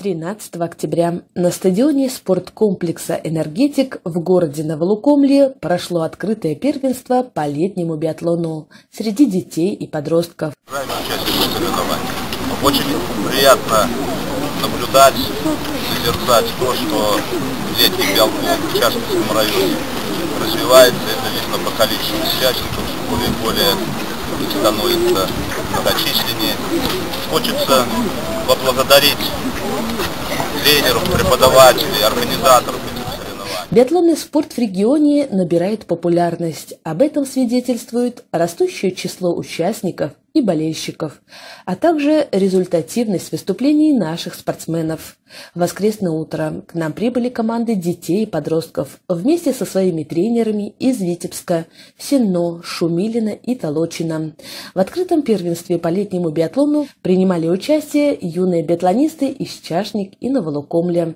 13 октября на стадионе спорткомплекса «Энергетик» в городе Новолукомле прошло открытое первенство по летнему биатлону среди детей и подростков. Очень приятно наблюдать, созерцать то, что летний биатлон в Чашковском районе развивается. Это видно по количеству участников, более более становится многочисленнее. Хочется поблагодарить тренеров, преподавателей, организаторов Биатлонный спорт в регионе набирает популярность. Об этом свидетельствует растущее число участников и болельщиков, а также результативность выступлений наших спортсменов. В воскресное утро к нам прибыли команды детей и подростков вместе со своими тренерами из Витебска, Сенно, Шумилина и Толочина. В открытом первенстве по летнему биатлону принимали участие юные биатлонисты из Чашник и Новолукомля.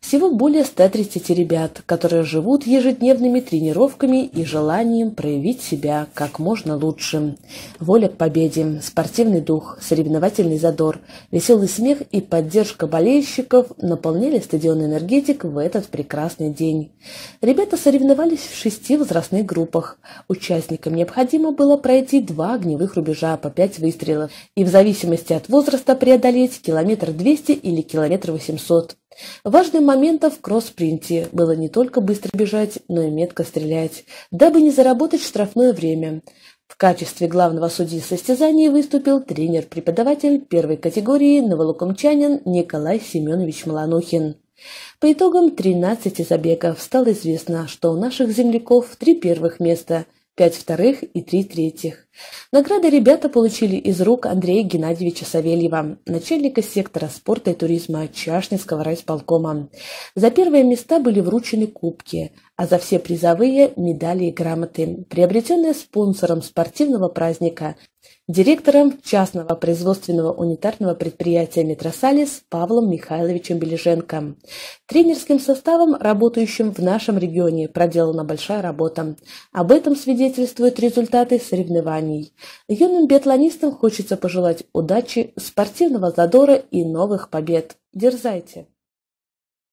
Всего более 130 ребят, которые живут ежедневными тренировками и желанием проявить себя как можно лучше. Воля к победе спортивный дух, соревновательный задор, веселый смех и поддержка болельщиков наполняли стадион «Энергетик» в этот прекрасный день. Ребята соревновались в шести возрастных группах. Участникам необходимо было пройти два огневых рубежа по пять выстрелов и в зависимости от возраста преодолеть километр 200 или километр 800. Важным моментом в кросс-спринте было не только быстро бежать, но и метко стрелять, дабы не заработать штрафное время. В качестве главного судьи состязания выступил тренер-преподаватель первой категории новолукомчанин Николай Семенович Маланухин. По итогам 13 забегов стало известно, что у наших земляков три первых места, пять вторых и три третьих. Награды ребята получили из рук Андрея Геннадьевича Савельева, начальника сектора спорта и туризма Чашнинского райсполкома. За первые места были вручены кубки, а за все призовые – медали и грамоты, приобретенные спонсором спортивного праздника директором частного производственного унитарного предприятия «Метросалис» Павлом Михайловичем Бележенко. Тренерским составом, работающим в нашем регионе, проделана большая работа. Об этом свидетельствуют результаты соревнований. Юным биатлонистам хочется пожелать удачи, спортивного задора и новых побед. Дерзайте!